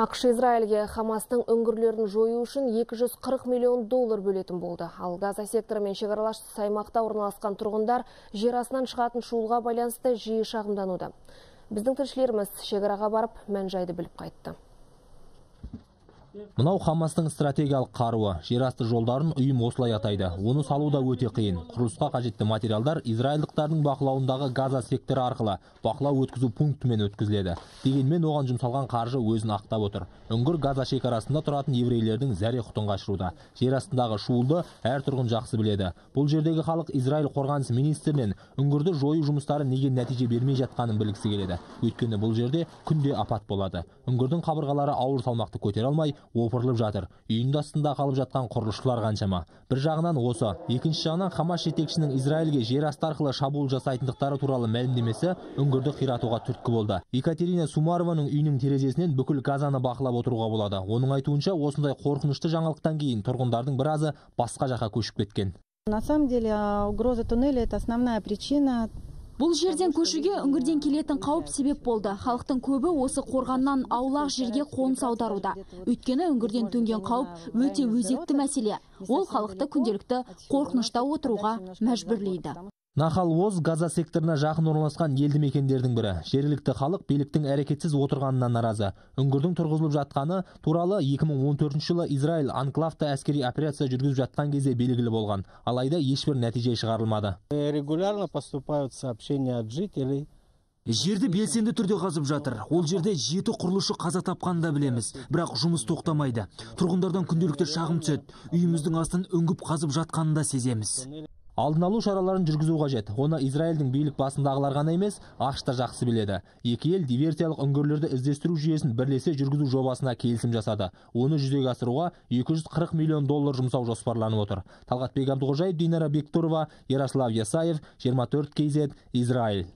ақш израильге хамастың үңгірлерін жою үшін 240 миллион доллар бөлетін болды. Ал газа секторымен шекаралас аймақта орналасқан тұрғындар жер астынан шығатын шуылға байланысты жиі шағымдануда. Біздің тілшілеріміз шекараға барып мән жайды біліп қайтты. Мынау хамастың стратегиялық қаруы. Жерасты жолдарын ұйым осылай атайды. Оны салу да өте қиын. Құрылысқа қажетті материалдар израильдықтардың бақылауындағы газа секторы арқылы бақылау өткізу пунктімен өткізіледі. Дегенмен оған жұмсалған қаржы өзін ақтап отыр. Үңгір газа шекарасында тұратын еврейлердің зәре құтын қашыруда жер астындағы шуылды әр тұрғын жақсы біледі. Бұл жердегі халық израиль қорғаныс министрінен үңгірді жою жұмыстары неге нәтиже бермей жатқанын білгісі келеді. Өйткені бұл жерде күнде апат болады. Үңгірдің қабырғалары ауыр салмақты көтере алмай опырылып жатыр. Үйінді астында қалып жатқан құрылысшылар қаншама. Бір жағынан осы. Екінші жағынан хамас жетекшінің израильге жер асты арқылы шабуыл жасайтындықтары туралы мәлімдемесі үңгірді қиратуға түрткі болды. Екатерина сумарованың үйінің терезесінен бүкіл газаны бақылап отыруға болады. Оның айтуынша осындай қорқынышты жаңалықтан кейін тұрғындардың біразы басқа жаққа көшіп кеткен. На самом деле угроза туннеля это основная причина бұл жерден көшуге үңгірден келетін қауіп себеп болды. Халықтың көбі осы қорғаннан аулақ жерге қоныс аударуда өйткені үңгірден төнген қауіп өте өзекті мәселе. Ол халықты күнделікті қорқынышта отыруға мәжбүрлейді. Нахал оз газа секторына жақын орналасқан елді мекендердің бірі. Жергілікті халық биліктің әрекетсіз отырғанына наразы. Үңгірдің тұрғызылып жатқаны туралы 2014 жылы израиль анклавты әскери операция жүргізіп жатқан кезде белгілі болған. Алайда ешбір нәтиже шығарылмады. Регулярно поступают сообщения от жителей. Жерді белсенді түрде қазып жатыр. Ол жерде жеті құрылысшы қаза тапқанын да білеміз. Бірақ жұмыс тоқтамайды. Тұрғындардан күнделікті шағым түседі. Үйіміздің астын үңгіп қазып жатқанын да сеземіз. Алдын алу шараларын жүргізу қажет. Оны израильдің билік басындағылар ғана емес ақш та жақсы біледі. Екі ел диверсиялық үңгірлерді іздестіру жүйесін бірлесе жүргізу жобасына келісім жасады. Оны жүзеге асыруға 240 миллион доллар жұмсау жоспарланып отыр. Талғатбек әбдіқожаев динара бектұрова ярослав ясаев 24 kz израиль.